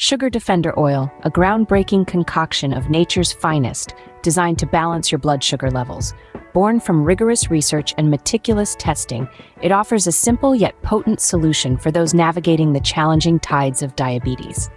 Sugar Defender Oil, a groundbreaking concoction of nature's finest, designed to balance your blood sugar levels. Born from rigorous research and meticulous testing, it offers a simple yet potent solution for those navigating the challenging tides of diabetes.